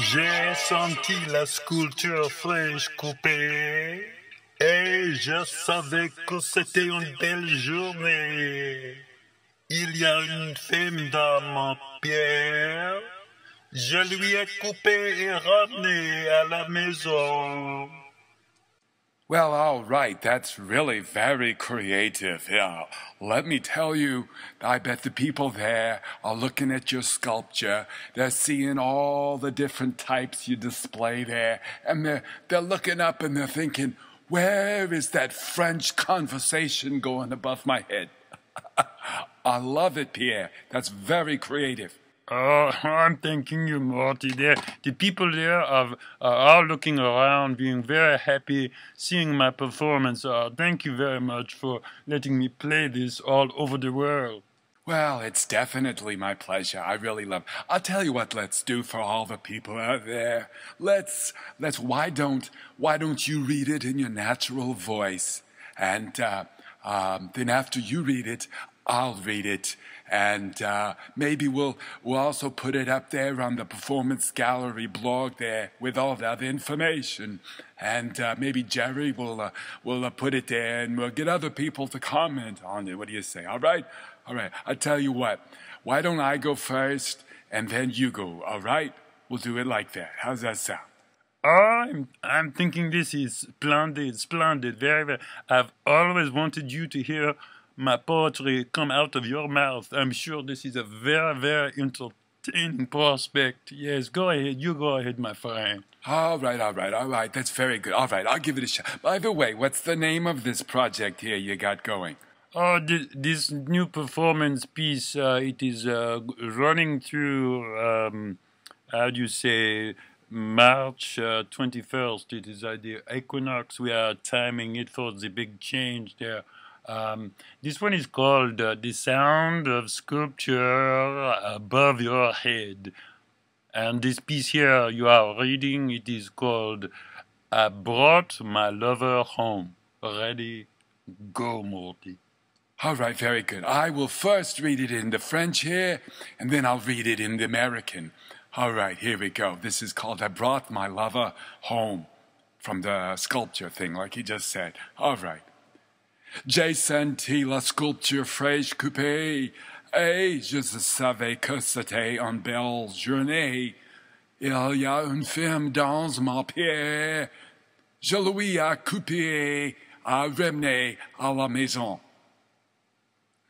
J'ai senti la sculpture fraîche coupée et je savais que c'était une belle journée. Il y a une femme dans mon pierre. Je lui ai coupé et ramené à la maison. Well, all right. That's really very creative. Yeah. Let me tell you, I bet the people there are looking at your sculpture. They're seeing all the different types you display there. And they're, they're looking up and they're thinking, where is that French conversation going above my head? I love it, Pierre. That's very creative. Oh, I'm thanking you, Morty. There, the people there are, are all looking around, being very happy, seeing my performance. Uh, thank you very much for letting me play this all over the world. Well, it's definitely my pleasure. I really love. I'll tell you what. Let's do for all the people out there. Let's let's. Why don't Why don't you read it in your natural voice, and uh, um, then after you read it, I'll read it, and uh, maybe we'll we'll also put it up there on the performance gallery blog there with all that information, and uh, maybe Jerry will uh, will uh, put it there, and we'll get other people to comment on it. What do you say? All right, all right. I tell you what. Why don't I go first, and then you go? All right. We'll do it like that. How's that sound? I'm I'm thinking this is splendid, splendid, very, very. I've always wanted you to hear my poetry come out of your mouth. I'm sure this is a very, very entertaining prospect. Yes, go ahead. You go ahead, my friend. All right, all right, all right. That's very good. All right, I'll give it a shot. By the way, what's the name of this project here you got going? Oh, this, this new performance piece, uh, it is uh, running through, um, how do you say, March uh, 21st. It is at the equinox. We are timing it for the big change there. Um, this one is called uh, The Sound of Sculpture Above Your Head. And this piece here you are reading, it is called I Brought My Lover Home. Ready? Go, Morty. All right, very good. I will first read it in the French here, and then I'll read it in the American. All right, here we go. This is called I Brought My Lover Home from the sculpture thing, like he just said. All right. J'ai senti la sculpture fraîche coupée, et je savais que c'était une belle journée. Il y a une femme dans mon pied. Je lui ai coupé, à ramener à la maison.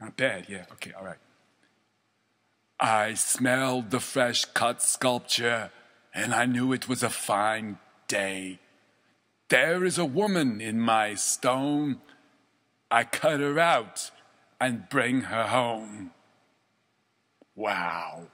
Not bad, yeah. Okay, all right. I smelled the fresh cut sculpture, and I knew it was a fine day. There is a woman in my stone I cut her out and bring her home. Wow.